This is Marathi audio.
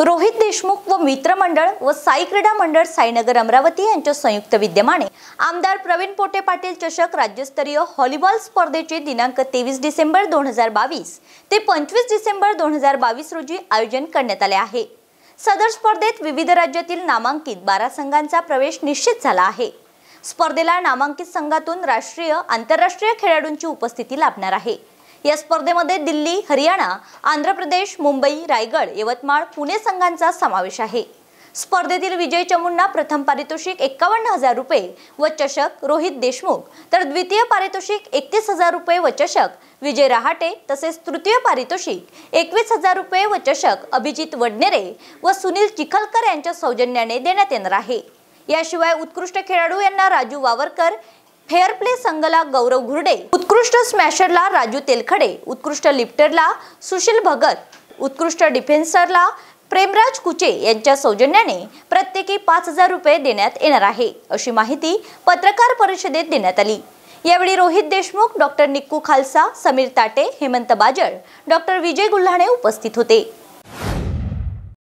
रोहित देशमुख व मित्रमंडळ व साई क्रीडा मंडळ साईनगर अमरावती यांच्या संयुक्त विद्यमाने आमदार प्रवीण पोटे पाटील चषक राज्यस्तरीय व्हॉलीबॉल स्पर्धेचे दिनांक तेवीस डिसेंबर दोन हजार बावीस ते पंचवीस डिसेंबर दोन हजार बावीस रोजी आयोजन करण्यात आले आहे. सदर स्पर्धेत विविध राज्यातील नामांकित बारा संघांचा प्रवेश निश्चित झाला आहे. स्पर्धेला नामांकित संघातून राष्ट्रीय आंतरराष्ट्रीय खेळाडूंची उपस्थिती लाभणार आहे. या स्पर्धेमध्ये दिल्ली हरियाणा आंध्र प्रदेश मुंबई रायगड यवतमाळ पुणे संघांचा समावेश आहे. स्पर्धेतील विजय चमूंना प्रथम पारितोषिक एक्कावन्न हजार रुपये व चषक रोहित देशमुख तर द्वितीय पारितोषिक एकतीस हजार रुपये व चषक विजय रहाटे तसेच तृतीय पारितोषिक एकवीस हजार रुपये व चषक अभिजित वडनेरे व सुनील चिखलकर यांच्या सौजन्याने देण्यात येणार आहे. याशिवाय उत्कृष्ट खेळाडू यांना राजू वावरकर फेअर प्ले संघला गौरव घुर्डे उत्कृष्ट स्मॅशरला राजू तेलखडे उत्कृष्ट लिफ्टरला सुशील भगत उत्कृष्ट डिफेन्सरला प्रेमराज कुचे यांच्या सौजन्याने प्रत्येकी पाच हजार रुपये देण्यात येणार आहे अशी माहिती पत्रकार परिषदेत देण्यात आली. यावेळी रोहित देशमुख डॉक्टर निक्कू खालसा समीर ताटे हेमंत बाजळ डॉक्टर विजय गुल्हाणे उपस्थित होते.